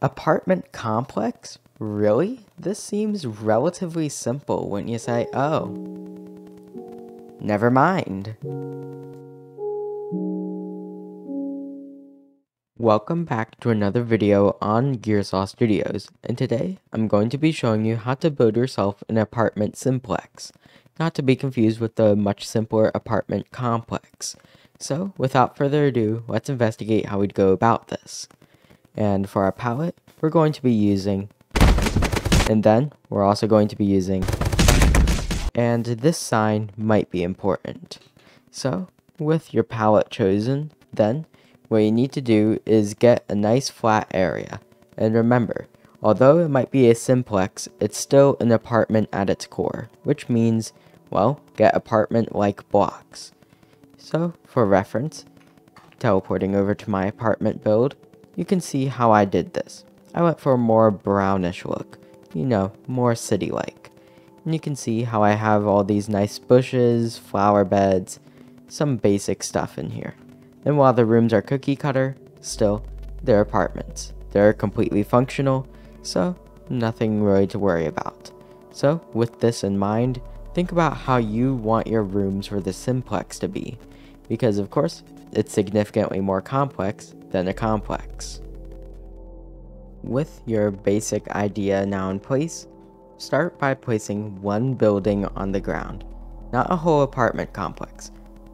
Apartment complex? Really? This seems relatively simple when you say, oh. Never mind. Welcome back to another video on Gearsaw Studios, and today I'm going to be showing you how to build yourself an apartment simplex, not to be confused with the much simpler apartment complex. So, without further ado, let's investigate how we'd go about this. And for our palette, we're going to be using, and then we're also going to be using, and this sign might be important. So, with your palette chosen, then what you need to do is get a nice flat area. And remember, although it might be a simplex, it's still an apartment at its core, which means, well, get apartment-like blocks. So, for reference, teleporting over to my apartment build, you can see how I did this. I went for a more brownish look, you know, more city-like. And you can see how I have all these nice bushes, flower beds, some basic stuff in here. And while the rooms are cookie cutter, still, they're apartments. They're completely functional, so nothing really to worry about. So, with this in mind, think about how you want your rooms for the simplex to be, because of course, it's significantly more complex than a complex. With your basic idea now in place, start by placing one building on the ground, not a whole apartment complex,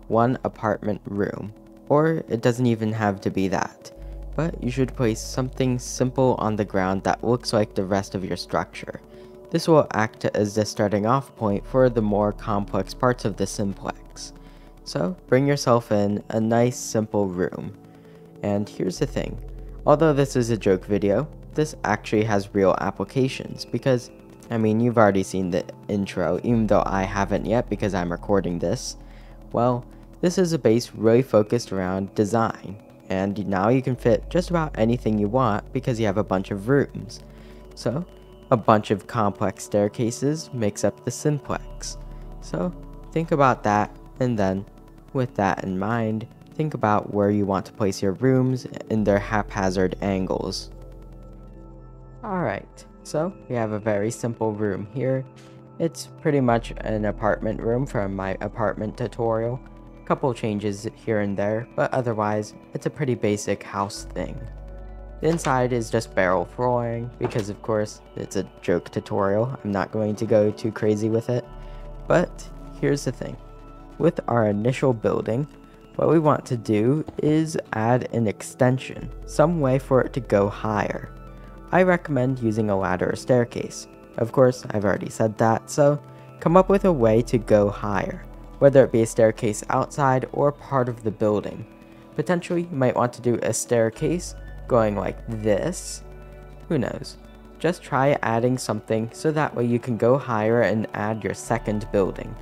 one apartment room or it doesn't even have to be that. But you should place something simple on the ground that looks like the rest of your structure. This will act as the starting off point for the more complex parts of the simplex. So bring yourself in a nice simple room. And here's the thing, although this is a joke video, this actually has real applications because, I mean you've already seen the intro even though I haven't yet because I'm recording this. Well, this is a base really focused around design, and now you can fit just about anything you want because you have a bunch of rooms. So, a bunch of complex staircases makes up the simplex. So, think about that, and then, with that in mind, think about where you want to place your rooms in their haphazard angles. Alright, so we have a very simple room here. It's pretty much an apartment room from my apartment tutorial. Couple changes here and there, but otherwise, it's a pretty basic house thing. The inside is just barrel flooring, because of course, it's a joke tutorial, I'm not going to go too crazy with it. But, here's the thing. With our initial building, what we want to do is add an extension, some way for it to go higher. I recommend using a ladder or staircase. Of course, I've already said that, so come up with a way to go higher whether it be a staircase outside or part of the building. Potentially, you might want to do a staircase going like this. Who knows? Just try adding something so that way you can go higher and add your second building.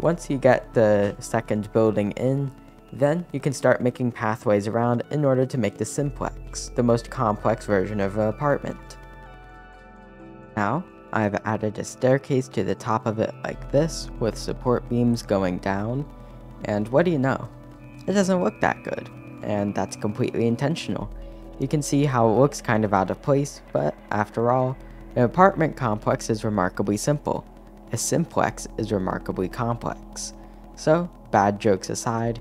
Once you get the second building in, then you can start making pathways around in order to make the simplex, the most complex version of an apartment. Now, I've added a staircase to the top of it like this, with support beams going down, and what do you know? It doesn't look that good, and that's completely intentional. You can see how it looks kind of out of place, but after all, an apartment complex is remarkably simple. A simplex is remarkably complex. So, bad jokes aside,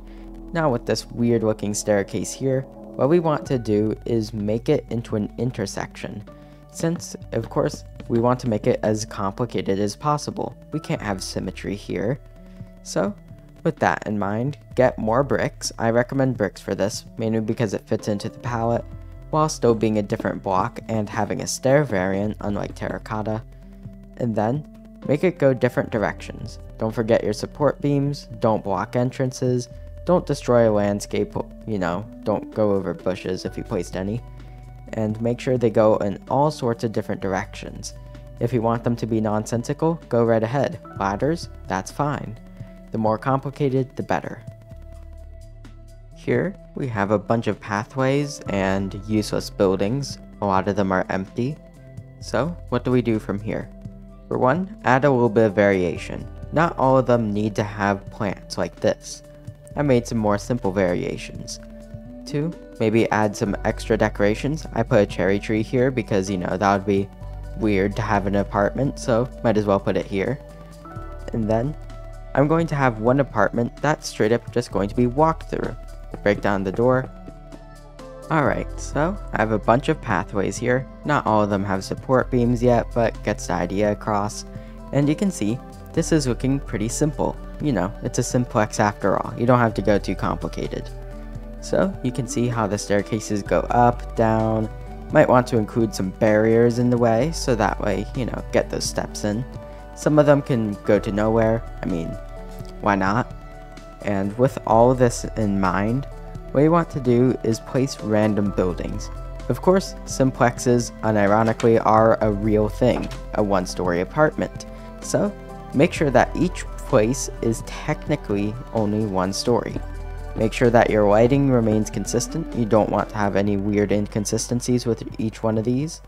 now with this weird looking staircase here, what we want to do is make it into an intersection. Since, of course, we want to make it as complicated as possible. We can't have symmetry here. So, with that in mind, get more bricks. I recommend bricks for this, mainly because it fits into the palette, while still being a different block and having a stair variant, unlike terracotta. And then, make it go different directions. Don't forget your support beams, don't block entrances, don't destroy a landscape, you know, don't go over bushes if you placed any and make sure they go in all sorts of different directions. If you want them to be nonsensical, go right ahead. Ladders, that's fine. The more complicated, the better. Here, we have a bunch of pathways and useless buildings. A lot of them are empty. So, what do we do from here? For one, add a little bit of variation. Not all of them need to have plants like this. I made some more simple variations. Two, maybe add some extra decorations. I put a cherry tree here because, you know, that would be weird to have an apartment, so might as well put it here. And then I'm going to have one apartment that's straight up just going to be walked through. Break down the door. Alright, so I have a bunch of pathways here. Not all of them have support beams yet, but gets the idea across. And you can see, this is looking pretty simple. You know, it's a simplex after all. You don't have to go too complicated. So you can see how the staircases go up, down. Might want to include some barriers in the way, so that way, you know, get those steps in. Some of them can go to nowhere. I mean, why not? And with all this in mind, what you want to do is place random buildings. Of course, simplexes, unironically, are a real thing, a one-story apartment. So, make sure that each place is technically only one story. Make sure that your lighting remains consistent. You don't want to have any weird inconsistencies with each one of these.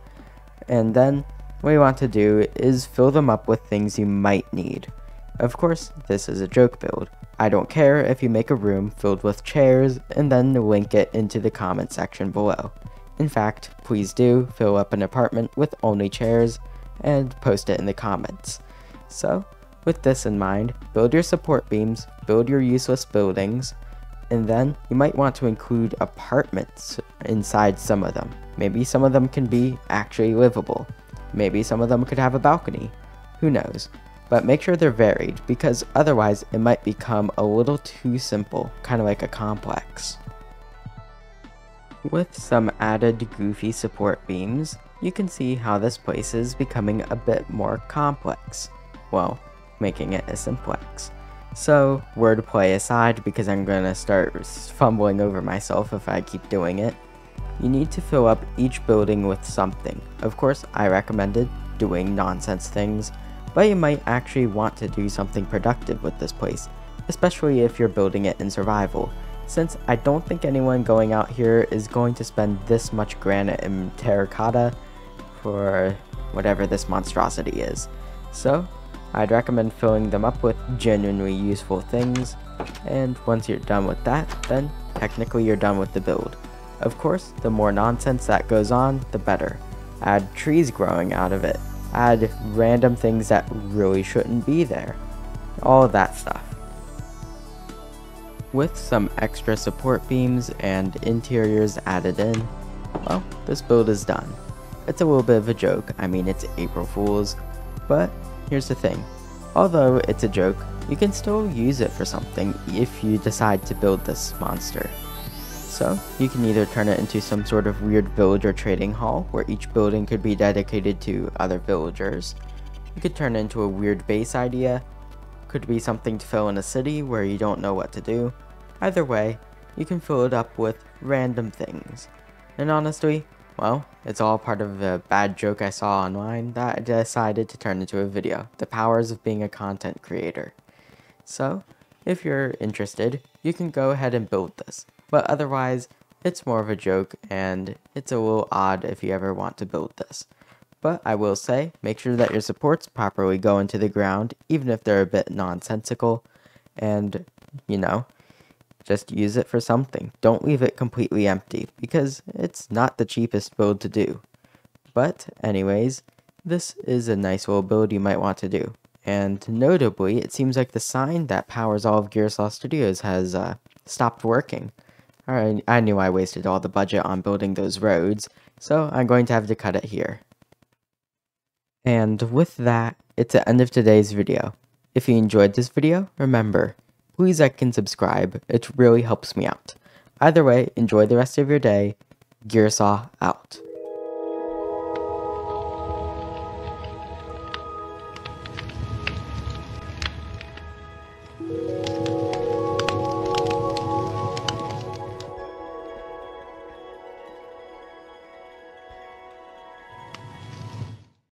And then what you want to do is fill them up with things you might need. Of course, this is a joke build. I don't care if you make a room filled with chairs and then link it into the comment section below. In fact, please do fill up an apartment with only chairs and post it in the comments. So, with this in mind, build your support beams, build your useless buildings, and then you might want to include apartments inside some of them. Maybe some of them can be actually livable. Maybe some of them could have a balcony. Who knows? But make sure they're varied, because otherwise it might become a little too simple, kind of like a complex. With some added goofy support beams, you can see how this place is becoming a bit more complex. Well, making it a simplex. So, wordplay aside, because I'm gonna start fumbling over myself if I keep doing it, you need to fill up each building with something. Of course, I recommended doing nonsense things, but you might actually want to do something productive with this place, especially if you're building it in survival, since I don't think anyone going out here is going to spend this much granite and terracotta for whatever this monstrosity is. So, I'd recommend filling them up with genuinely useful things, and once you're done with that, then technically you're done with the build. Of course, the more nonsense that goes on, the better. Add trees growing out of it, add random things that really shouldn't be there. All of that stuff. With some extra support beams and interiors added in, well, this build is done. It's a little bit of a joke, I mean it's April Fool's, but Here's the thing, although it's a joke, you can still use it for something if you decide to build this monster. So, you can either turn it into some sort of weird villager trading hall where each building could be dedicated to other villagers. You could turn it into a weird base idea. Could be something to fill in a city where you don't know what to do. Either way, you can fill it up with random things. And honestly, well, it's all part of a bad joke I saw online that I decided to turn into a video. The powers of being a content creator. So, if you're interested, you can go ahead and build this. But otherwise, it's more of a joke and it's a little odd if you ever want to build this. But I will say, make sure that your supports properly go into the ground, even if they're a bit nonsensical. And, you know, just use it for something. Don't leave it completely empty, because it's not the cheapest build to do. But, anyways, this is a nice little build you might want to do. And notably, it seems like the sign that powers all of Gearsaw Studios has uh, stopped working. Alright, I knew I wasted all the budget on building those roads, so I'm going to have to cut it here. And with that, it's the end of today's video. If you enjoyed this video, remember, please like and subscribe. It really helps me out. Either way, enjoy the rest of your day. Gearsaw out.